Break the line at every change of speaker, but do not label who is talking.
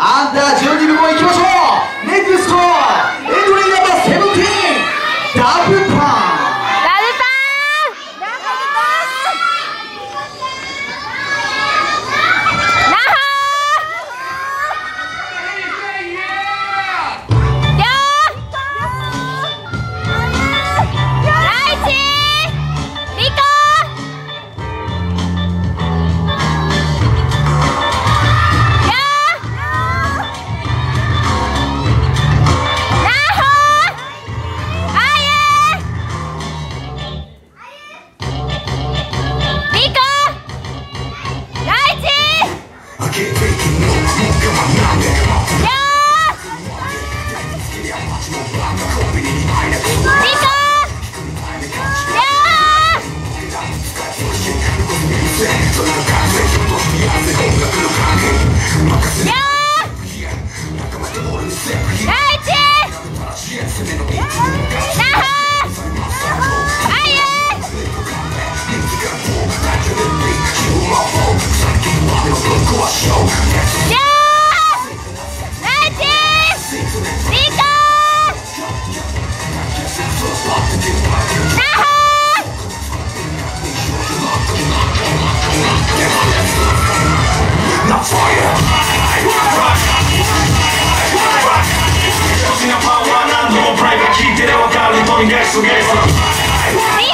アンダー12部門いきましょう。ネクストエントリーナンバー17ダブルパン
Yeah! fucking gangster, gangster.